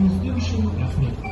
yüzde ışınlık.